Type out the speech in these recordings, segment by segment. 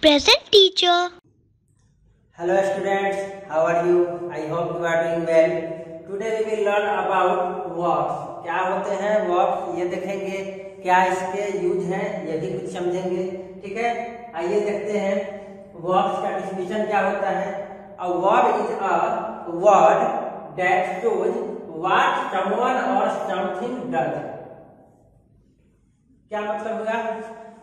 present teacher. Hello, students. How are you? I hope you are doing well. Today we will learn about verbs क्या होते हैं verb ये देखेंगे। क्या इसके यूज़ है? ये भी कुछ समझेंगे। ठीक है? आइए देखते हैं। वर्ब्स का डिस्क्रिप्शन क्या होता है? A verb is a word that shows what someone or something does क्या मतलब हुआ?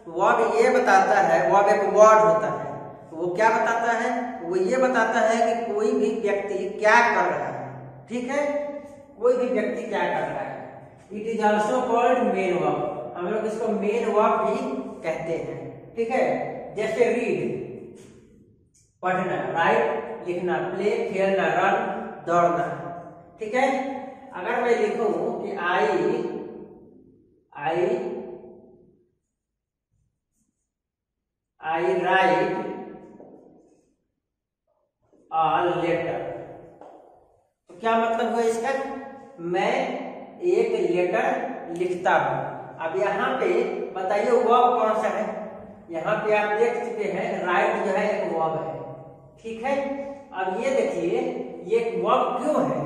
वर्ब ये बताता है वर्ब एक वर्ड होता है। वो क्या बताता है? वो ये बताता है कि कोई भी व्यक्ति क्या कर रहा है। ठीक है? कोई भी व्यक्ति क्या कर रहा है। It is also called main verb हम लोग इसको मेन वर्ब भी कहते हैं। ठीक है? जैसे रीड पढ़ना राइट लिखना प्ले खेलना रन दौड़ना। ठीक है? अगर मैं लिखूं कि I I I write a letter तो क्या मतलब हुआ इसका? मैं एक लेटर लिखता हूँ। अब यहाँ पे बताइए वर्ब कौन सा है? यहाँ पे आप देख चुके हैं राइट जो है, एक वर्ब है। ठीक है? अब ये देखिए, ये वर्ब क्यों है?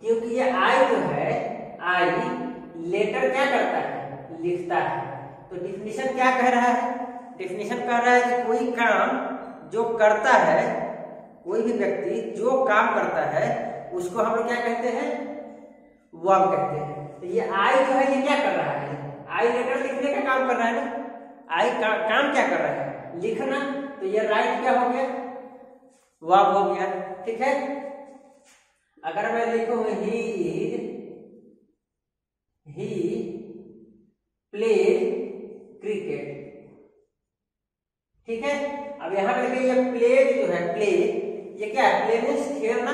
क्योंकि ये आई जो है आई लेटर क्या करता है? लिखता है। तो डिफिनेशन क्या कह रहा है? डिफिनेशन कह रहा है कि कोई काम जो करता है कोई भी व्यक्ति जो काम करता है उसको हम लोग क्या कहते हैं? वर्ब कहते हैं। तो ये आई जो है ये क्या कर रहा है? आई लेटर लिखने का काम कर रहा है ना? आई का, काम क्या कर रहा है? लिखना। तो ये राइट क्या हो गया? वर्ब हो गया। ठीक है? अगर मैं लिखूं ही ही प्ले क्रिकेट ठीक है? अब यहाँ पे देखिए ये प्ले जो है प्ले ये क्या है? प्ले मीन्स खेलना।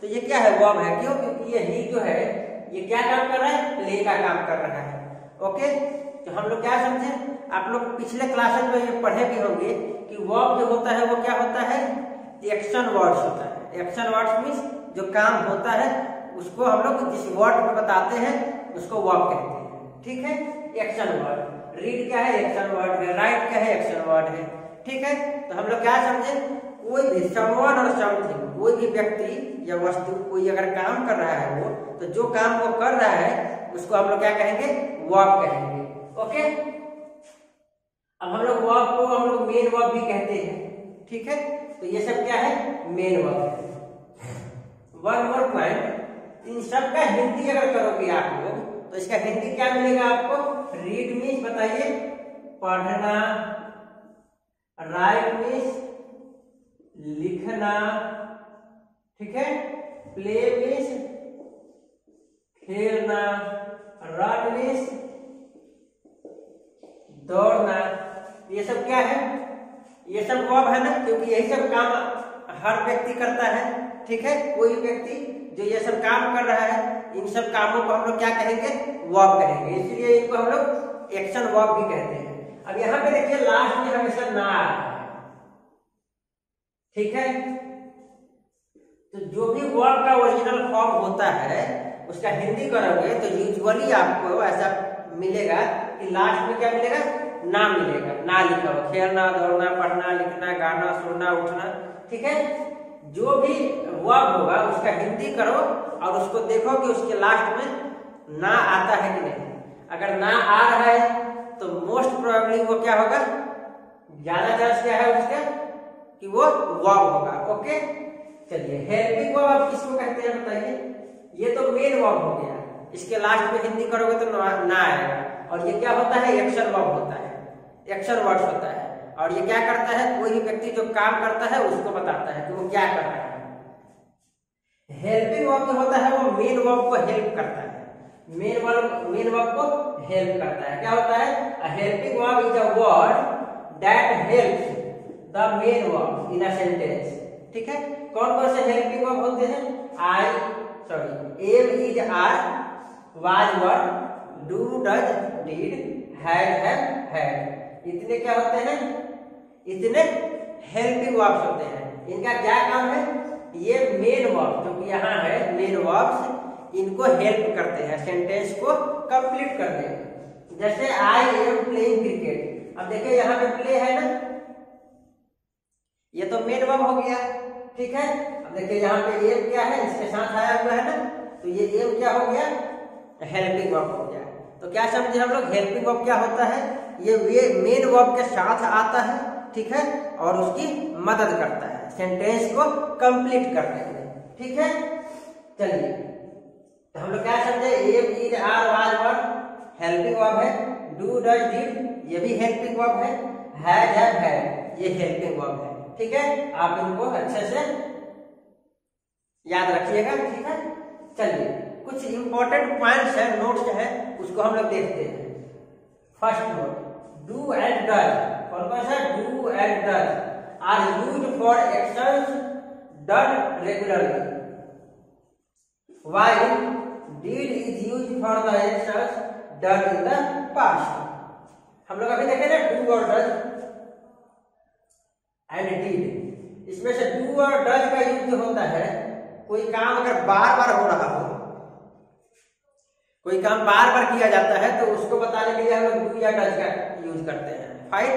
तो ये क्या है? वर्ब है। क्यों? क्योंकि ये ही जो है, ये क्या काम कर रहा है? प्ले का काम कर रहा है। ओके तो हम लोग क्या समझे? आप लोग पिछले क्लासेस में ये पढ़े भी होंगे कि वर्ब जो होता है, वो क्या होता है? एक्शन वर्ड्स होता है। एक्शन वर्ड्स मीन्स जो काम होता है, उसको हम लोग जिस वर्ड में बताते हैं, उसको वर्ब कहते हैं। ठीक है? एक्शन वर्ड रीड क्या है? एक्शन वर्ड है। राइट क्या है? एक्शन वर्ड है। ठीक है? तो हम लोग क्या समझे? कोई भी समवन और समथिंग कोई भी व्यक्ति या वस्तु, कोई अगर काम कर रहा है वो तो जो काम वो कर रहा है, उसको हम लोग क्या कहेंगे? वर्ब कहेंगे। ओके अब हम लोग वर्ब को हम लोग मेन वर्ब भी कहते हैं। ठीक है? तो ये सब क्या है? मेन वर्ब है। वन मोर पॉइंट इन सब का हिंदी अगर करोगे आप लोग तो इसका हिंदी क्या मिलेगा आपको? रीड मीन्स बताइए, पढ़ना राइट मीन्स लिखना, ठीक है? प्ले मीन्स खेलना रन मीन्स दौड़ना, ये सब क्या है? ये सब वर्ब है ना, क्योंकि यही सब काम हर व्यक्ति करता है, ठीक है? कोई व्यक्ति जो ये सब काम कर रहा है, इन सब कामों को हम लोग क्या कहेंगे? वर्ब कहेंगे। इसलिए इनको हम लोग एक्शन वर्ब भी कहते हैं। अब यहाँ पे देखिए लास्ट में हमेशा ना आ रहा है। ठीक है? तो जो भी वर्ड का ओरिजिनल फॉर्म होता है, उसका हिंदी करोगे तो यूजुअली आपको ऐसा मिलेगा कि लास्ट में क्या मिलेगा? ना मिलेगा। ना लिखा हो। खेलना, दौड़ना, पढ़ना, लिखना, गाना, सुनना, उठना। ठीक है? जो भी वर्ब होगा, उसका हिंदी करो और उसको देखो कि उसके लास्ट में ना आता है कि नहीं। अगर ना आ रहा है तो मोस्ट प्रोबेबली वो क्या होगा? ज़्यादा चांस क्या है उसका? कि वो वर्ब होगा ओके चलिए हेल्पिंग वर्ब आप किसको कहते हैं बताइए? ये तो मेन वर्ब हो गया। इसके लास्ट में हिंदी करोगे तो ना आएगा। और ये क्या होता है? एक्शन वर्ब होता है। एक्शन वर्ड्स होता है। और ये क्या करता है? कोई भी व्यक्ति जो काम करता है, उसको बताता है कि वो क्या कर रहा है। हेल्पिंग वर्ब जो होता है, वो मेन वर्ब को हेल्प करता है। मेन वर्ब मेन वर्ब को हेल्प करता है। क्या होता है? Helping verb is a word that helps the main verb in a sentence ठीक है? कौन कौन से हेल्पिंग वर्ब होते हैं? I sorry am is are was were do does did had have had इतने क्या होते हैं? इतने हेल्पिंग वर्ब्स होते हैं। इनका क्या काम है? ये मेन वर्ब जो कि यहाँ है मेन वर्ब्स इनको हेल्प करते हैं सेंटेंस को कंप्लीट करने में जैसे आई एम प्लेइंग क्रिकेट अब देखिए यहाँ पे प्ले है ना? ये तो मेन वर्ब हो गया, ठीक है? अब देखिए यहाँ पे एम क्या है? इसके साथ आया हुआ है ना? तो ये एम क्या हो गया? हेल्पिंग वर्ब हो गया। तो क्या समझे हम लोग? हेल्पिंग वर्ब क्या होता है? ये ये मेन वर्ब के साथ आता है, ठीक है? और उसकी मदद करता है। सेंटेंस को कंप्लीट करने में ठीक है? चलिए। तो हम लोग क्या समझे? Am is are was verb helping verb है। डू डज डिड ये भी हेल्पिंग वर्ब है। हैज़ हैव हैड ये हेल्पिंग वर्ब है। ठीक है? आप इनको अच्छे से याद रखिएगा, ठीक है? चलिए, कुछ इंपॉर्टेंट पॉइंट्स है नोट्स है, उसको हम लोग देखते हैं। First note do and does कौन कौन सा? Do and does are use for actions done regularly while did is used for the actions done in the past. हम लोग अभी देखे ना डू और डज एंड डिड इसमें से डू और डज का यूज़ होता है, कोई काम अगर बार बार हो रहा हो, कोई काम बार बार किया जाता है तो उसको बताने के लिए हम लोग डू या डज का यूज़ करते हैं। फाइन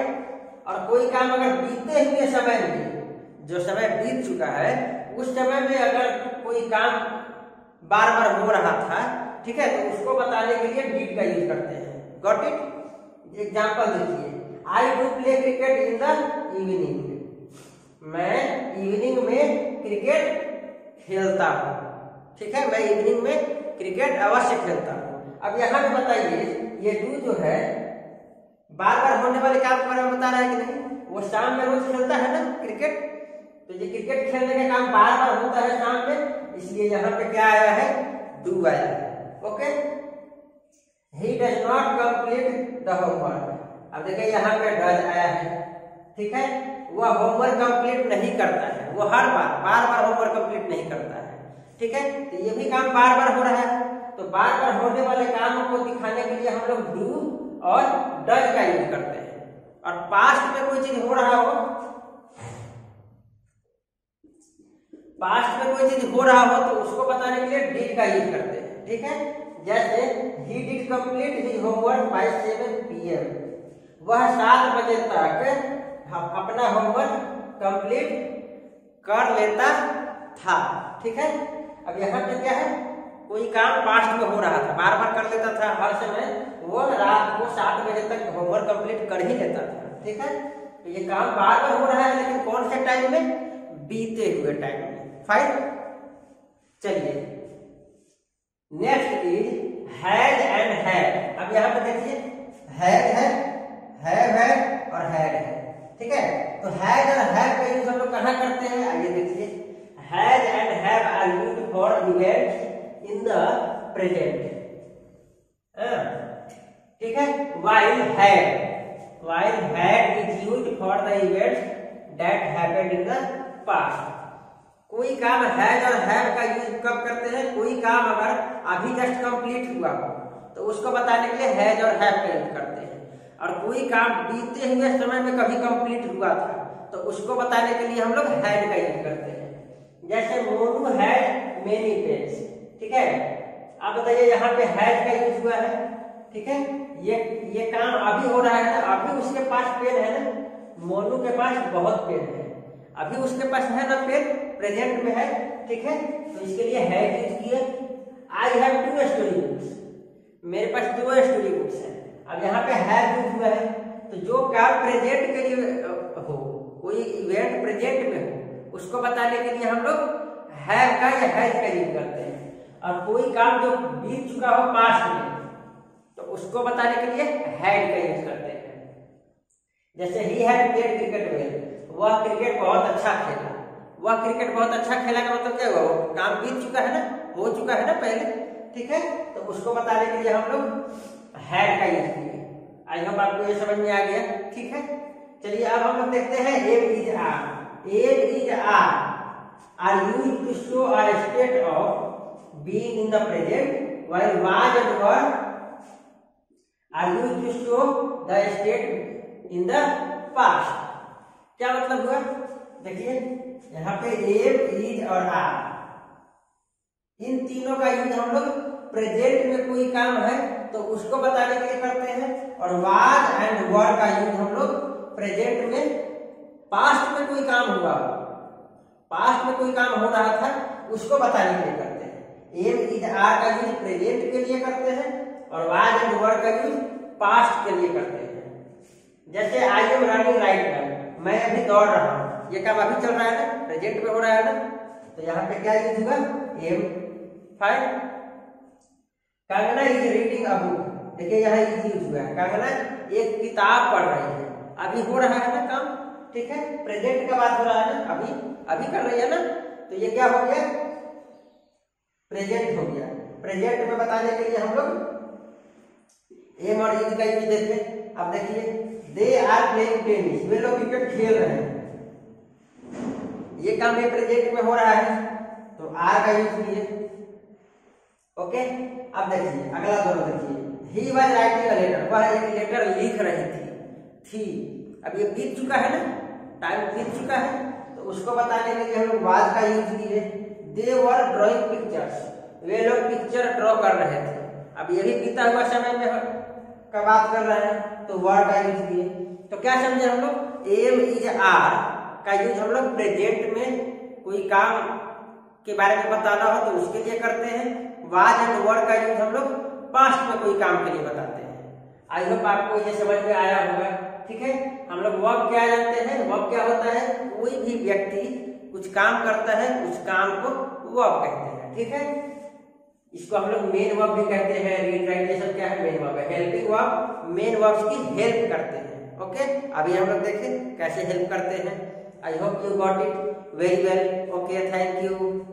और कोई काम अगर बीते हुए समय में, जो समय बीत चुका है, उस समय में अगर कोई काम बार बार हो रहा था, ठीक है? तो उसको बताने के लिए डीड का यूज़ करते हैं। गॉट इट एग्ज़ाम्पल देखिए। I do play cricket in the evening मैं इवनिंग में क्रिकेट खेलता हूँ, ठीक है? मैं इवनिंग में क्रिकेट अवश्य खेलता हूँ। अब यहाँ पे बताइए, ये डू जो है बार बार होने वाले काम के बारे में बता रहा है कि नहीं? वो शाम में रोज खेलता है ना क्रिकेट तो ये क्रिकेट खेलने का काम बार बार होता है शाम में इसलिए यहाँ पे क्या आया है? डू आया है। Okay? He does not complete the homework अब देखिए यहाँ पे डज आया है। ठीक है? वह होमवर्क कंप्लीट नहीं करता है। वो हर बार बार बार होमवर्क कंप्लीट नहीं करता है। ठीक है? तो ये भी काम बार बार हो रहा है। तो बार बार होने वाले काम को दिखाने के लिए हम लोग डू और डज का यूज़ करते हैं। और पास्ट में कोई चीज़ हो रहा हो पास्ट में कोई चीज़ हो रहा हो तो उसको बताने के लिए डिड का यूज़ करते हैं। ठीक है? जैसे he did complete his homework by seven PM वह सात बजे तक अपना होमवर्क कंप्लीट कर लेता था। ठीक है? अब यहाँ पे क्या है? कोई काम पास्ट में हो रहा था। बार बार कर लेता था हर समय। वो रात को सात बजे तक होमवर्क कंप्लीट कर ही लेता था। ठीक है? तो ये काम बार बार हो रहा है, लेकिन कौन से टाइम में? बीते हुए टाइम में। फाइन चलिए। Next is had and had अब यहाँ पे देखिए हैड है हैव है और हैड है। ठीक है? तो हैड और हैव का यूज़ हम लोग कहाँ करते हैं? आइए देखिए। Had and have are use for events in the present ठीक है? While had while had is used for the events that happened in the past कोई काम हैज़ और हैव का यूज़ कब करते हैं? कोई काम अगर अभी जस्ट कंप्लीट हुआ हो तो उसको बताने के लिए हैज़ और हैव का यूज़ करते हैं। और कोई काम बीते हुए समय में कभी कंप्लीट हुआ था तो उसको बताने के लिए हम लोग हैड का यूज़ करते हैं। जैसे मोनू हैड मेनी पेन्स ठीक है? आप बताइए, यहाँ पे हैड का यूज़ हुआ है, ठीक है? ये ये काम अभी हो रहा है ना? अभी उसके पास पेन है ना? मोनू के पास बहुत पेन है। अभी उसके पास है ना पेन? प्रेजेंट में है, ठीक है? तो इसके लिए है यूज़ किए I have two story books मेरे पास दो स्टोरी बुक्स हैं। अब यहाँ पे है यूज़ हुआ है। तो जो काम प्रेजेंट के लिए हो, कोई इवेंट प्रेजेंट में हो, उसको बताने के लिए हम लोग हैव का या हैज़ का यूज़ करते हैं। और कोई काम जो बीत चुका हो पास्ट में तो उसको बताने के लिए हैड का यूज़ करते हैं। जैसे ही प्लेड क्रिकेट वह क्रिकेट बहुत अच्छा खेला। वह क्रिकेट बहुत अच्छा खेला का मतलब क्या हुआ? वो काम बीत चुका है ना? हो चुका है ना पहले? ठीक है? तो उसको बताने के लिए हम लोग हैड का यूज़ किए। आई होप आपको ये समझ में आ गया। ठीक है? चलिए, अब हम लोग देखते हैं am is are am is are are use to show are state of being in the present while was and were are used to show the state in the past क्या मतलब हुआ? देखिए। यहाँ पे एम इज़ और are इन तीनों का यूज़ हम लोग प्रेजेंट में कोई काम है तो उसको बताने के लिए करते हैं। और वाज एंड वर का यूज़ हम लोग प्रेजेंट में पास्ट में कोई काम हुआ। हो पास्ट में कोई काम हो रहा था, उसको बताने के लिए करते हैं। एम इज़ आर का यूज़ प्रेजेंट के लिए करते हैं और वाज एंड वर का यूज़ पास्ट के लिए करते हैं। जैसे I am running right now मैं अभी दौड़ रहा हूँ। ये काम अभी चल रहा है ना? प्रेजेंट में हो रहा है ना? तो यहाँ पे क्या यूज़ हुआ am fine Kangana is reading a book देखिए यहाँ यूज़ हुआ है कंगना एक किताब पढ़ रही है। अभी हो रहा है ना काम? ठीक है? प्रेजेंट का बात हो रहा है ना? अभी अभी कर रही है ना? तो ये क्या हो गया? प्रेजेंट हो गया। प्रेजेंट में बताने के लिए हम लोग। एम और इज़ का यूज़ देते। अब देखिए दे आर प्लेइंग टेनिस वे लोग क्रिकेट खेल रहे हैं। ये काम भी प्रेजेंट में हो रहा है तो आर का यूज़ किए। ओके अब देखिए, अगला दोनों देखिए। He was writing a letter वह एक लेटर लिख रही थी। थी। अब ये बीत चुका है ना? टाइम बीत चुका है। तो उसको बताने के लिए हम लोग वाज का यूज़ किए। दे वर ड्राइंग पिक्चर्स वे लोग पिक्चर ड्रॉ कर रहे थे। अब ये भी बीता हुआ समय में का बात कर रहे हैं तो वर का यूज़ किए। तो क्या समझे हम लोग? एम इज़ आर का यूज़ हम लोग प्रेजेंट में कोई काम के बारे में बताना हो तो उसके लिए करते हैं। वाज एंड वर्ड का यूज़ हम लोग पास्ट में कोई काम के लिए बताते हैं। आई होप आपको ये समझ में आया होगा। ठीक है? हम लोग वर्ब क्या जानते हैं? वर्ब क्या होता है? कोई भी व्यक्ति कुछ काम करता है, उस काम को वर्ब कहते हैं। ठीक है? इसको हम लोग मेन वर्ब भी कहते हैं। रीड राइट क्या है? मेन वर्ब है। हेल्पिंग वर्ब मेन वर्ब्स की हेल्प करते हैं। ओके अभी हम लोग देखें कैसे हेल्प करते हैं। I hope you got it very well. Okay, thank you.